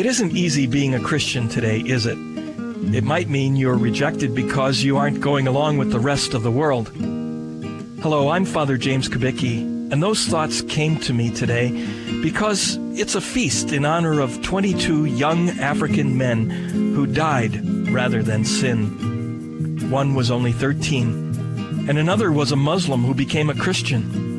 It isn't easy being a Christian today, is it? It might mean you're rejected because you aren't going along with the rest of the world. Hello, I'm Father James Kubicki, and those thoughts came to me today because it's a feast in honor of 22 young African men who died rather than sin. One was only 13, and another was a Muslim who became a Christian.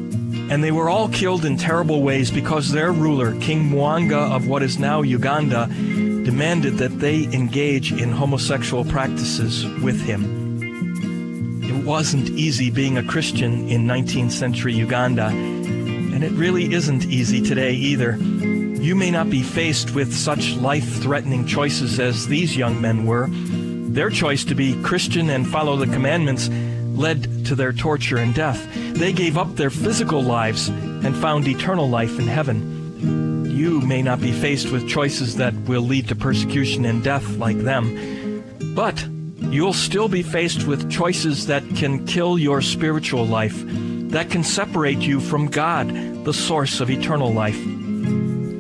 And they were all killed in terrible ways because their ruler, King Mwanga of what is now Uganda, demanded that they engage in homosexual practices with him. It wasn't easy being a Christian in 19th century Uganda, and it really isn't easy today either. You may not be faced with such life threatening choices as these young men were. Their choice to be Christian and follow the commandments led to their torture and death. They gave up their physical lives and found eternal life in heaven. You may not be faced with choices that will lead to persecution and death like them, but you'll still be faced with choices that can kill your spiritual life, that can separate you from God, the source of eternal life.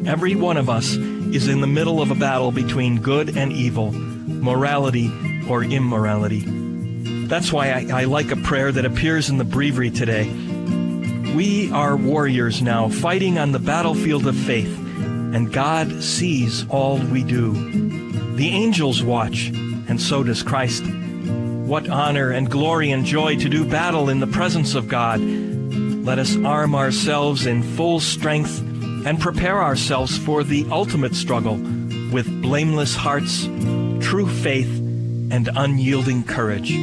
Every one of us is in the middle of a battle between good and evil, morality or immorality. That's why I, I, like a prayer that appears in the breviary today. We are warriors now, fighting on the battlefield of faith, and God sees all we do. The angels watch, and so does Christ. What honor and glory and joy to do battle in the presence of God. Let us arm ourselves in full strength and prepare ourselves for the ultimate struggle with blameless hearts, true faith, and unyielding courage.